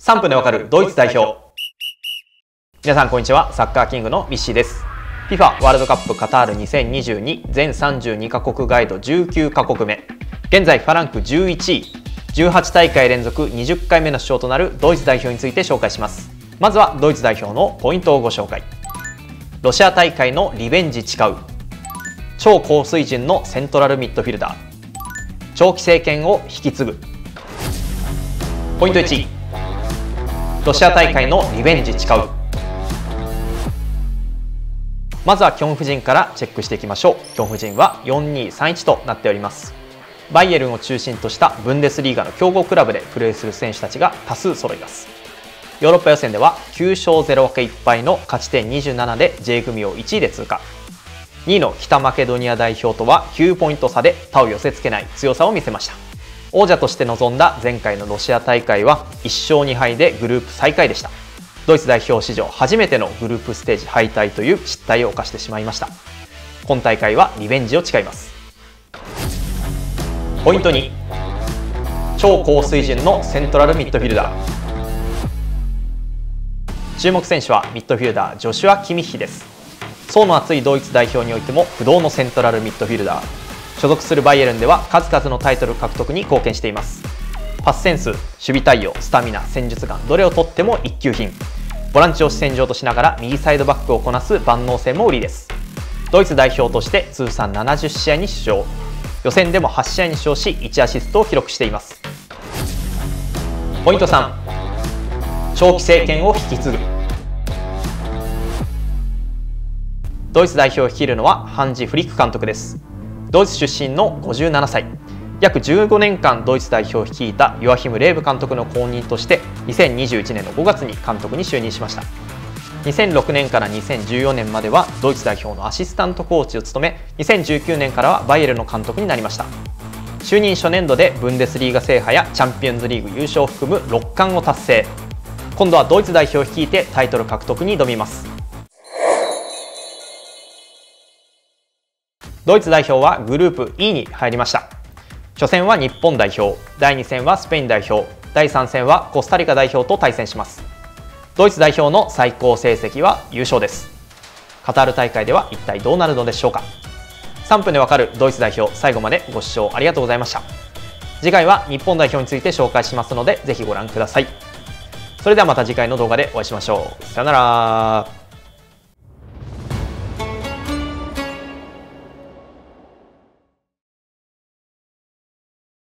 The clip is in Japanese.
3分でわかるドイツ代表。皆さんこんにちは。サッカーキングのミッシーです。FIFA ワールドカップカタール2022全32カ国ガイド19カ国目。現在ファランク11位。18大会連続20回目の主将となるドイツ代表について紹介します。まずはドイツ代表のポイントをご紹介。ロシア大会のリベンジ誓う。超高水準のセントラルミッドフィルダー。長期政権を引き継ぐ。ポイント1ロシア大会のリベンジ誓う。まずはキョン夫人からチェックしていきましょう。キョン夫人は4231となっております。バイエルンを中心としたブンデスリーガの強豪クラブでプレーする選手たちが多数揃います。ヨーロッパ予選では9勝0分け1敗の勝ち点27で J 組を1位で通過。2位の北マケドニア代表とは9ポイント差で他を寄せ付けない強さを見せました。王者として臨んだ前回のロシア大会は1勝2敗でグループ最下位でした。ドイツ代表史上初めてのグループステージ敗退という失態を犯してしまいました。今大会はリベンジを誓います。ポイント2超高水準のセントラルミッドフィルダー。注目選手はミッドフィルダージョシュア・キミッヒです。層の厚いドイツ代表においても不動のセントラルミッドフィルダー。所属するバイエルンでは数々のタイトル獲得に貢献しています。パスセンス守備対応スタミナ戦術眼どれをとっても一級品。ボランチを主戦場としながら右サイドバックをこなす万能性も売りです。ドイツ代表として通算70試合に出場。予選でも8試合に出場し1アシストを記録しています。ポイント3長期政権を引き継ぐ。ドイツ代表を率いるのはハンジ・フリック監督です。ドイツ出身の57歳。約15年間ドイツ代表を率いたヨアヒム・レーブ監督の後任として2021年の5月に監督に就任しました。2006年から2014年まではドイツ代表のアシスタントコーチを務め2019年からはバイエルの監督になりました。就任初年度でブンデスリーガ制覇やチャンピオンズリーグ優勝を含む6冠を達成。今度はドイツ代表を率いてタイトル獲得に挑みます。ドイツ代表はグループ E に入りました。初戦は日本代表第2戦はスペイン代表第3戦はコスタリカ代表と対戦します。ドイツ代表の最高成績は優勝です。カタール大会では一体どうなるのでしょうか。3分でわかるドイツ代表最後までご視聴ありがとうございました。次回は日本代表について紹介しますのでぜひご覧ください。それではまた次回の動画でお会いしましょう。さよなら。